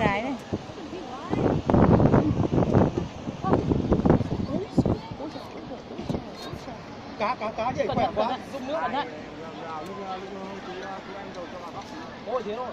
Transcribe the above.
rải này. Cá cá cá vậy khỏe quá. dùng nữa cẩn thận. Ôi thế rồi.